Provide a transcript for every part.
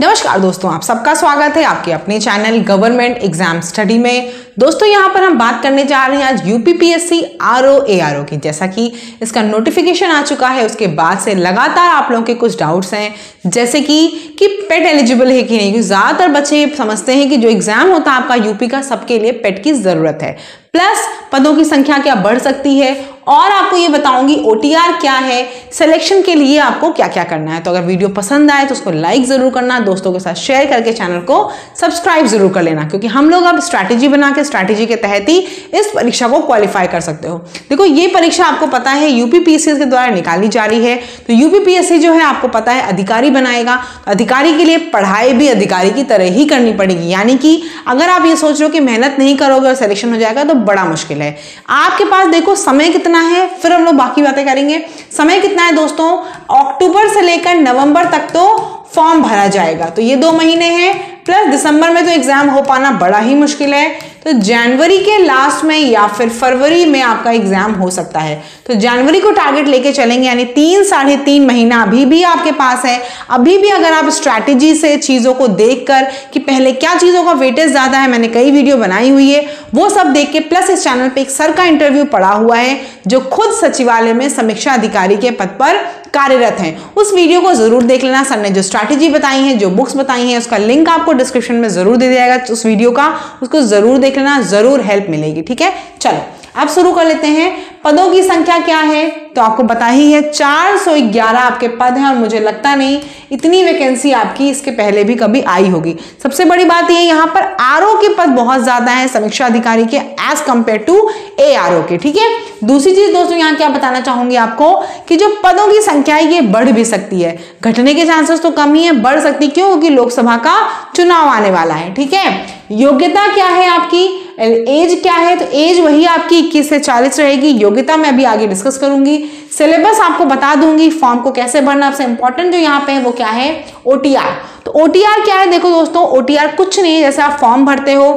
नमस्कार दोस्तों आप सबका स्वागत है आपके अपने चैनल गवर्नमेंट एग्ज़ाम स्टडी में। दोस्तों, यहाँ पर हम बात करने जा रहे हैं आज UPPSC R O A R O की। जैसा कि इसका नोटिफिकेशन आ चुका है, उसके बाद से लगातार आप लोगों के कुछ डाउट्स हैं, जैसे कि कि पेट एलिजिबल है कि नहीं? क्योंकि ज़्यादातर बच्चे समझते हैं कि जो एग्ज़ाम होता है आपका यूपी का, सबके लिए पेट की ज़रूरत है। प्लस पदों की संख्या क्या बढ़ सकती है? और आपको ये बताऊँगी ओटीआर क्या है? सिलेक्शन के लिए आपको क्या क्या करना है? तो अगर वीडियो पसंद आए तो उसको लाइक ज़रूर करना, दोस्तों के साथ शेयर करके चैनल को सब्सक्राइब ज़रूर कर लेना, क्योंकि हम लोग अब स्ट्रैटेजी बना के स्ट्रैटेजी के तहत ही इस परीक्षा को क्वालिफाई कर सकते हो। देखो, ये परीक्षा आपको पता है यूपीपीएससी के द्वारा निकाली जा रही है। तो यूपीपीएससी जो है, आपको पता है, अधिकारी बनाएगा। तो अधिकारी के लिए पढ़ाई भी अधिकारी की तरह ही करनी पड़ेगी। यानी कि अगर आप ये सोच रहे हो कि मेहनत नहीं करोगे और सिलेक्शन हो जाएगा तो बड़ा मुश्किल है। आपके पास देखो, समय कितना है, फिर हम लोग बाकी बातें करेंगे। समय कितना है दोस्तों? अक्टूबर से लेकर नवंबर तक तो फॉर्म भरा जाएगा। तो ये दो महीने हैं प्लस दिसंबर में तो एग्ज़ाम हो पाना बड़ा ही मुश्किल है। तो जनवरी के लास्ट में या फिर फरवरी में आपका एग्ज़ाम हो सकता है। तो जनवरी को टारगेट लेके चलेंगे, यानी तीन, साढ़े तीन महीना अभी भी आपके पास है। अभी भी अगर आप स्ट्रैटेजी से चीज़ों को देखकर कि पहले क्या चीज़ों का वेटेज ज़्यादा है, मैंने कई वीडियो बनाई हुई है, वो सब देख के प्लस इस चैनल पर एक सर का इंटरव्यू पड़ा हुआ है, जो खुद सचिवालय में समीक्षा अधिकारी के पद पर कार्यरत हैं। उस वीडियो को ज़रूर देख लेना। सर ने जो स्ट्रैटेजी बताई है, जो बुक्स बताई हैं, उसका लिंक आपको डिस्क्रिप्शन में ज़रूर दे दिया जाएगा। उस वीडियो का, उसको ज़रूर देख लेना, ज़रूर हेल्प मिलेगी, ठीक है? चलो। अब शुरू कर लेते हैं। पदों की संख्या क्या है? तो आपको पता ही है 411 आपके पद हैं और मुझे लगता नहीं, इतनी वैकेंसी आपकी इसके पहले भी कभी आई होगी। सबसे बड़ी बात ये, यहाँ पर आर के पद बहुत ज़्यादा है, समीक्षा अधिकारी के एज कंपेयर टू ए के, ठीक है? दूसरी चीज़ दोस्तों, यहाँ क्या बताना चाहूँगी आपको कि जो पदों की संख्या है, ये बढ़ भी सकती है। घटने के चांसेस तो कम ही है, बढ़ सकती क्यों क्योंकि लोकसभा का चुनाव आने वाला है, ठीक है? योग्यता क्या है आपकी? एज क्या है? तो एज वही आपकी 21 से 40 रहेगी। योग्यता मैं अभी आगे डिस्कस करूँगी। सिलेबस आपको बता दूँगी फॉर्म को कैसे भरना, सबसे इंपॉर्टेंट जो यहाँ पे है वो क्या है? ओटीआर तो ओटीआर क्या है? देखो दोस्तों ओटीआर कुछ नहीं है। जैसे आप फॉर्म भरते हो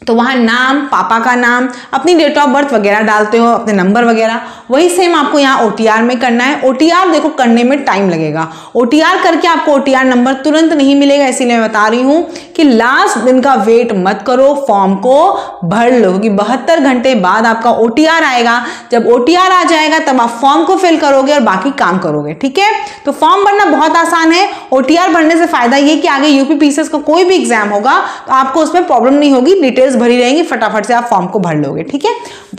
तो वहाँ नाम, पापा का नाम, अपनी डेट ऑफ़ बर्थ वगैरह डालते हो, अपने नंबर वगैरह। वही सेम आपको यहाँ ओ में करना है। ओटीआर देखो करने में टाइम लगेगा। ओटीआर करके आपको ओटीआर नंबर तुरंत नहीं मिलेगा, इसीलिए मैं बता रही हूँ। कि लास्ट दिन का वेट मत करो फॉर्म को भर लो, क्योंकि बहत्तर घंटे बाद आपका ओटीआर आएगा। जब ओटीआर आ जाएगा, तब आप फॉर्म को फिल करोगे और बाकी काम करोगे, ठीक है? तो फॉर्म भरना बहुत आसान है। ओटीआर भरने से फ़ायदा ये कि आगे यूपी पीसीएस का कोई भी एग्ज़ाम होगा तो आपको उसमें प्रॉब्लम नहीं होगी डिटेल्स भरी रहेंगी, फटाफट से आप फॉर्म को भर लोगे, ठीक है?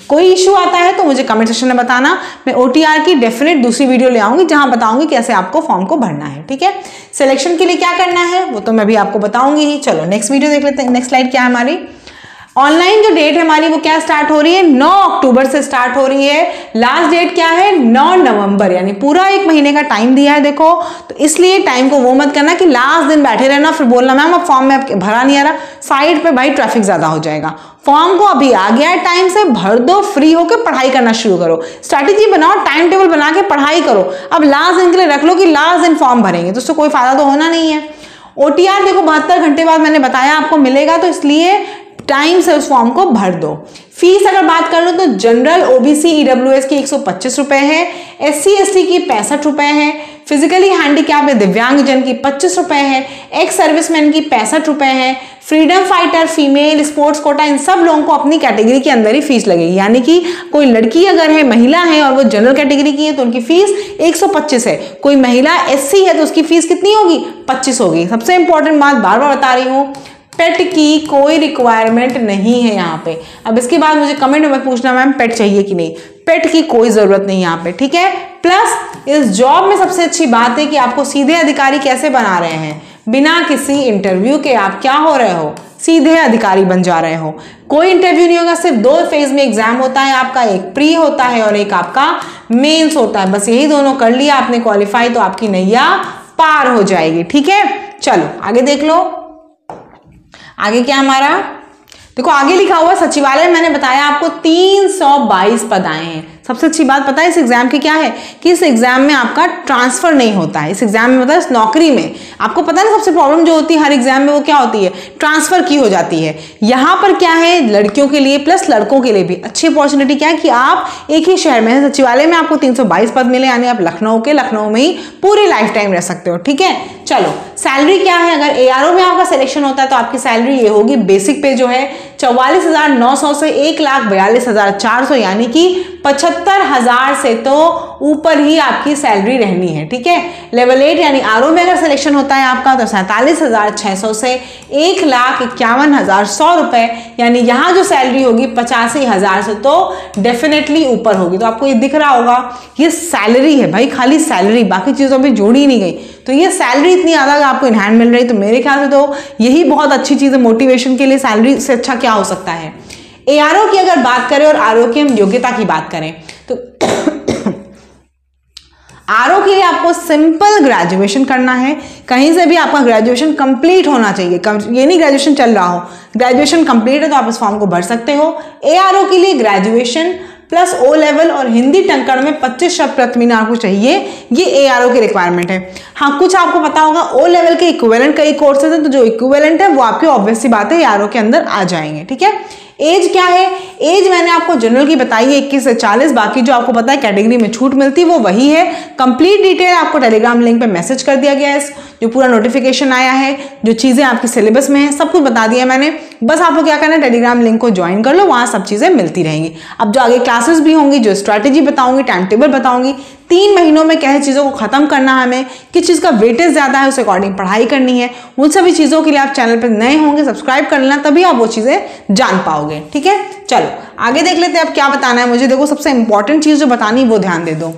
कोई इश्यू आता है तो मुझे कमेंट सेक्शन में बताना। मैं ओटीआर की डेफिनेट दूसरी वीडियो ले आऊँगी, जहाँ बताऊँगी कैसे आपको फॉर्म को भरना है, ठीक है? सिलेक्शन के लिए क्या करना है, वो तो मैं भी आपको बताऊँगी ही। चलो नेक्स्ट वीडियो देख लेते हैं नेक्स्ट स्लाइड क्या है हमारी? ऑनलाइन जो डेट है हमारी, वो क्या स्टार्ट हो रही है? 9 अक्टूबर से स्टार्ट हो रही है। लास्ट डेट क्या है? 9 नवंबर, यानी पूरा एक महीने का टाइम दिया है, देखो। तो इसलिए टाइम को वो मत करना कि लास्ट दिन बैठे रहना, फिर बोलना, मैम, अब फॉर्म में भरा नहीं आ रहा। साइड पे भाई ट्रैफ़िक ज़्यादा हो जाएगा। फॉर्म को अभी आ गया है टाइम से, भर दो फ्री होकर पढ़ाई करना शुरू करो। स्ट्रैटेजी बनाओ टाइम टेबल बना के पढ़ाई करो। अब लास्ट दिन के लिए रख लो कि लास्ट दिन फॉर्म भरेंगे तो उससे कोई फ़ायदा तो होना नहीं है। ओटीआर देखो, बहत्तर घंटे बाद मैंने बताया आपको मिलेगा तो इसलिए टाइम से उस फॉर्म को भर दो। फ़ीस अगर बात कर लो तो जनरल ओबीसी ईडब्ल्यूएस की एक सौ पच्चीस रुपए है एस सी एस टी की पैंसठ रुपए है, फिजिकली हैंडीकैप दिव्यांग दिव्यांगजन की पच्चीस रुपए है, एक्स सर्विसमैन की पैंसठ रुपए है freedom fighter, female, sports quota, इन सब लोगों को अपनी कैटेगरी के अंदर ही फ़ीस लगेगी। यानी कि कोई लड़की अगर है, महिला है और वो जनरल कैटेगरी की है तो उनकी फ़ीस 125 है। कोई महिला एससी है तो उसकी फ़ीस कितनी होगी? 25 होगी। सबसे इंपॉर्टेंट बात बार बार बता रही हूँ पेट की कोई रिक्वायरमेंट नहीं है यहाँ पे। अब इसके बाद मुझे कमेंट में पूछना मैम पेट चाहिए कि नहीं? पेट की कोई ज़रूरत नहीं यहाँ पे, ठीक है? प्लस इस जॉब में सबसे अच्छी बात है कि आपको सीधे अधिकारी कैसे बना रहे हैं। बिना किसी इंटरव्यू के आप क्या हो रहे हो? सीधे अधिकारी बन जा रहे हो। कोई इंटरव्यू नहीं होगा, सिर्फ़ दो फ़ेज़ में एग्ज़ाम होता है, आपका एक प्री होता है और एक आपका मेंस होता है। बस यही दोनों कर लिया, आपने क्वालिफाई तो आपकी नैया पार हो जाएगी, ठीक है? चलो, आगे देख लो। आगे क्या हमारा? देखो, आगे लिखा हुआ सचिवालय, मैंने बताया आपको 322 पद आए हैं। सबसे अच्छी बात पता है इस एग्ज़ाम की क्या है? कि इस एग्ज़ाम में आपका ट्रांसफ़र नहीं होता है। इस एग्ज़ाम में मतलब नौकरी में आपको पता है सबसे प्रॉब्लम जो होती है हर एग्ज़ाम में वो क्या होती है? ट्रांसफ़र की हो जाती है। यहाँ पर क्या है? लड़कियों के लिए प्लस लड़कों के लिए भी अच्छी अपॉर्चुनिटी क्या है कि आप एक ही शहर में सचिवालय में आपको तीन सौ बाईस पद मिले, यानी आप लखनऊ के, लखनऊ में ही पूरी लाइफ टाइम रह सकते हो, ठीक है? चलो सैलरी क्या है? अगर एआरओ में आपका सिलेक्शन होता है तो आपकी सैलरी ये होगी बेसिक पे जो है चौवालीस हज़ार नौ सौ से एक लाख बयालीस हज़ार चार सौ, यानी कि पचहत्तर हज़ार से तो ऊपर ही आपकी सैलरी रहनी है, ठीक है? लेवल एट यानी आर में अगर सिलेक्शन होता है आपका तो सैंतालीस हज़ार छह सौ से एक लाख इक्यावन हज़ार सौ रुपए, यानी यहाँ जो सैलरी होगी पचासी हज़ार से तो डेफिनेटली ऊपर होगी। तो आपको ये दिख रहा होगा, ये सैलरी है भाई, खाली सैलरी, बाकी चीज़ों में जोड़ी नहीं गई। तो ये सैलरी इतनी ज़्यादा आपको इन हैंड मिल रही तो मेरे ख्याल से तो यही बहुत अच्छी चीज़ है मोटिवेशन के लिए सैलरी से अच्छा क्या हो सकता है? ए की अगर बात करें और आर की हम योग्यता की बात करें तो आर के लिए आपको सिंपल ग्रेजुएशन करना है। कहीं से भी आपका ग्रेजुएशन कंप्लीट होना चाहिए। ये नहीं ग्रेजुएशन चल रहा हो। ग्रेजुएशन कंप्लीट है तो आप इस फॉर्म को भर सकते हो। एआरओ के लिए ग्रेजुएशन प्लस ओ लेवल और हिंदी टंकण में 25 शब्द प्रति महीना आपको चाहिए। ये ए आर ओ की रिक्वायरमेंट है। हाँ कुछ आपको पता होगा ओ लेवल के इक्विवेलेंट कई कोर्सेज हैं तो जो इक्विवेलेंट है, वो आपके ऑब्वियस सी बात है ओ के अंदर आ जाएँगे, ठीक है? एज क्या है? एज मैंने आपको जनरल की बताई है इक्कीस से चालीस, बाकी जो आपको पता है कैटेगरी में छूट मिलती, वो वही है। कंप्लीट डिटेल आपको टेलीग्राम लिंक पे मैसेज कर दिया गया है, जो पूरा नोटिफिकेशन आया है, जो चीज़ें आपकी सिलेबस में है, सब कुछ बता दिया मैंने। बस आपको क्या करना है टेलीग्राम लिंक को ज्वाइन कर लो, वहाँ सब चीज़ें मिलती रहेंगी। अब जो आगे क्लासेस भी होंगी, जो स्ट्रैटेजी बताऊँगी टाइम टेबल बताऊँगी तीन महीनों में कैसे चीज़ों को ख़त्म करना है हमें, किस चीज़ का वेटेज ज़्यादा है, उस अकॉर्डिंग पढ़ाई करनी है। उन सभी चीज़ों के लिए आप चैनल पर नए होंगे सब्सक्राइब कर लेना, तभी आप वो चीज़ें जान पाओगे, ठीक है? चलो, आगे देख लेते हैं अब क्या बताना है मुझे। देखो, सबसे इंपॉर्टेंट चीज़ जो बतानी, वो ध्यान दे दो।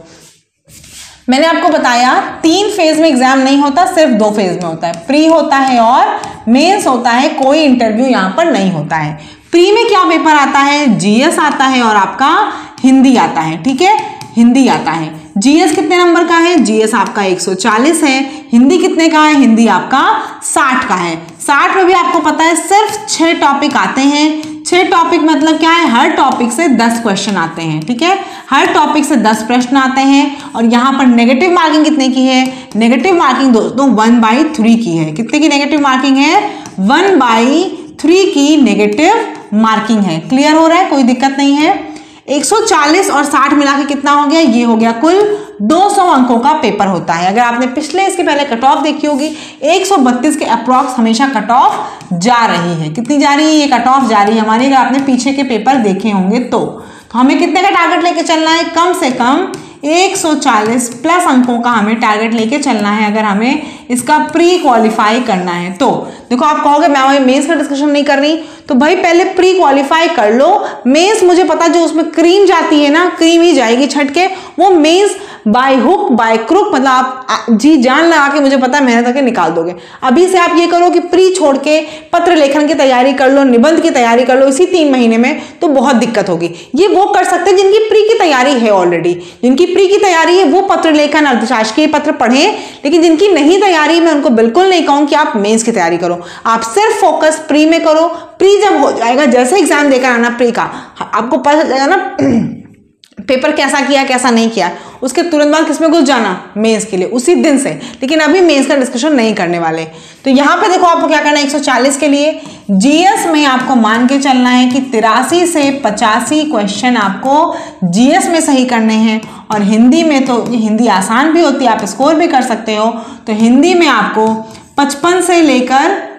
मैंने आपको बताया, तीन फ़ेज़ में एग्ज़ाम नहीं होता, सिर्फ़ दो फ़ेज़ में होता है। प्री होता है और मेंस होता है, कोई इंटरव्यू यहाँ पर नहीं होता है। प्री में क्या पेपर आता है? जीएस आता है और आपका हिंदी आता है, ठीक है? हिंदी आता है। जीएस कितने नंबर का है? जीएस आपका 140 है। हिंदी कितने का है? हिंदी आपका 60 का है। 60 में भी आपको पता है, सिर्फ़ छह टॉपिक आते हैं। छह टॉपिक मतलब क्या है? हर टॉपिक से 10 क्वेश्चन आते हैं, ठीक है? हर टॉपिक से 10 प्रश्न आते हैं और यहाँ पर नेगेटिव मार्किंग कितने की है? नेगेटिव मार्किंग दोस्तों वन बाई थ्री की है। कितने की नेगेटिव मार्किंग है? वन बाई थ्री की नेगेटिव मार्किंग है। क्लियर हो रहा है? कोई दिक्कत नहीं है। 140 और 60 मिला के कितना हो गया? ये हो गया कुल 200 अंकों का पेपर होता है। अगर आपने पिछले इसके पहले कट ऑफ़ देखी होगी 132 के अप्रॉक्स हमेशा कट ऑफ़ जा रही है। कितनी जा रही है? ये कट ऑफ़ जा रही है हमारी। अगर आपने पीछे के पेपर देखे होंगे तो, तो हमें कितने का टारगेट लेके चलना है? कम से कम 140 प्लस अंकों का हमें टारगेट लेके चलना है, अगर हमें इसका प्री क्वालिफाई करना है। तो देखो आप कहोगे, मैं वही मेंस का डिस्कशन नहीं कर रही। तो भाई, पहले प्री क्वालिफाई कर लो। मेंस मुझे पता, जो उसमें क्रीम जाती है ना क्रीम ही जाएगी छटके वो mains by hook by crook मतलब आप जी जान लगा के मुझे पता है, मेहनत करके निकाल दोगे। अभी से आप ये करो कि प्री छोड़ के पत्र लेखन की तैयारी कर लो, निबंध की तैयारी कर लो, इसी तीन महीने में तो बहुत दिक्कत होगी। ये वो कर सकते हैं जिनकी प्री की तैयारी है ऑलरेडी जिनकी प्री की तैयारी है, वो पत्र लेखन अर्थशास्त्रीय पत्र पढ़े, लेकिन जिनकी नहीं तैयारी, मैं उनको बिल्कुल नहीं कहूँ कि आप मेन्स की तैयारी करो। आप सिर्फ़ फोकस प्री में करो। प्री जब हो जाएगा, जैसे एग्ज़ाम देकर आना प्री का, आपको पता चलेगा ना पेपर कैसा किया, कैसा नहीं किया, उसके तुरंत बाद किसमें घुस जाना? मेंस के लिए, उसी दिन से। लेकिन अभी मेंस का डिस्कशन नहीं करने वाले। तो यहाँ पे देखो आपको क्या करना है 140 के लिए। जीएस में आपको मान के चलना है कि तिरासी से पचासी क्वेश्चन आपको जीएस में सही करने हैं। और हिंदी में तो हिंदी आसान भी होती है, आप स्कोर भी कर सकते हो। तो हिंदी में आपको पचपन से लेकर,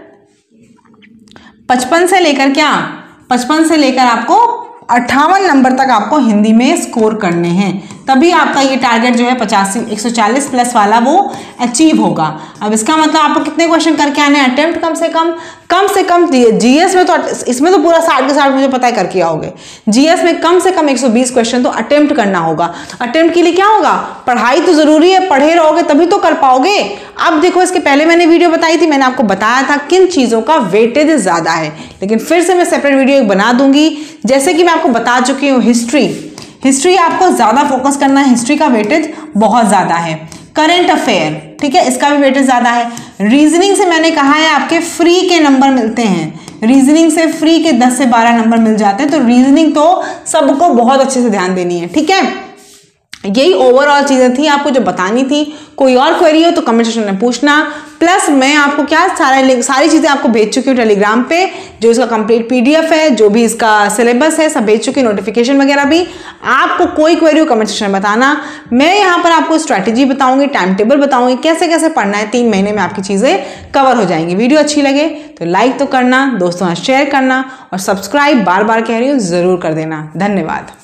पचपन से लेकर क्या? पचपन से लेकर आपको अट्ठावन नंबर तक आपको हिंदी में स्कोर करने हैं। तभी आपका ये टारगेट जो है पचासी, एक सौ चालीस प्लस वाला वो अचीव होगा। अब इसका मतलब आपको कितने क्वेश्चन करके आने हैं? अटेम्प्ट कम से कम कम से कम जीएस में तो इसमें तो पूरा साठ के साठ मुझे पता है करके आओगे। जीएस में कम से कम 120 क्वेश्चन तो अटेम्प्ट करना होगा। अटेम्प्ट के लिए क्या होगा? पढ़ाई तो ज़रूरी है, पढ़े रहोगे तभी तो कर पाओगे। अब देखो, इसके पहले मैंने वीडियो बताई थी, मैंने आपको बताया था किन चीज़ों का वेटेज ज़्यादा है। लेकिन फिर से मैं सेपरेट वीडियो एक बना दूँगी। जैसे कि मैं आपको बता चुकी हूँ हिस्ट्री हिस्ट्री आपको ज़्यादा फोकस करना है हिस्ट्री का वेटेज बहुत ज़्यादा है। करंट अफेयर ठीक है? इसका भी वेटेज ज़्यादा है। रीजनिंग से मैंने कहा है आपके फ्री के नंबर मिलते हैं। रीजनिंग से फ्री के 10 से 12 नंबर मिल जाते हैं। तो रीजनिंग तो सबको बहुत अच्छे से ध्यान देनी है, ठीक है? यही ओवरऑल चीज़ें थी, आपको जो बतानी थी। कोई और क्वेरी हो तो कमेंट सेक्शन में पूछना। प्लस मैं आपको क्या सारे सारी चीज़ें आपको भेज चुकी हूँ टेलीग्राम पे, जो इसका कंप्लीट पीडीएफ है, जो भी इसका सिलेबस है, सब भेज चुकी हूँ नोटिफिकेशन वगैरह भी। आपको कोई क्वेरी हो कमेंट सेक्शन में बताना। मैं यहाँ पर आपको स्ट्रैटेजी बताऊँगी टाइम टेबल बताऊँगी, कैसे कैसे पढ़ना है, तीन महीने में आपकी चीज़ें कवर हो जाएँगी। वीडियो अच्छी लगे तो लाइक तो करना, दोस्तों शेयर करना और सब्सक्राइब बार बार कह रही हूँ, ज़रूर कर देना। धन्यवाद।